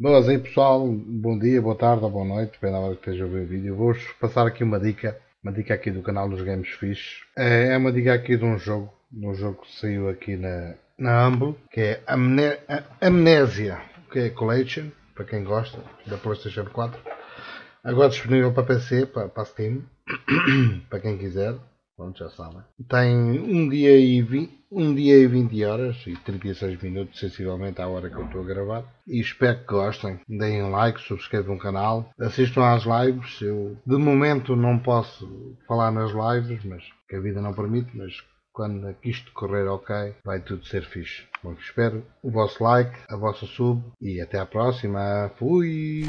Boas aí pessoal, bom dia, boa tarde ou boa noite, depende da hora que esteja a ver o vídeo. Vou-vos passar aqui uma dica, uma dica aqui do canal dos Games Fish. É, é uma dica aqui de um jogo, de um jogo que saiu aqui na, na Humble, que é Amne Amnésia, que é Collection, para quem gosta, da Playstation 4. Agora disponível para PC, para, para Steam, para quem quiser. Pronto, já sabem. Tem um dia e 20, um dia e 20 horas e 36 minutos, sensivelmente à hora que eu estou a gravar. E espero que gostem. Deem like, subscrevam o canal, assistam às lives. Eu de momento não posso falar nas lives, mas que a vida não permite, mas quando isto correr ok, vai tudo ser fixe. Bom, espero o vosso like, a vossa sub e até à próxima. Fui!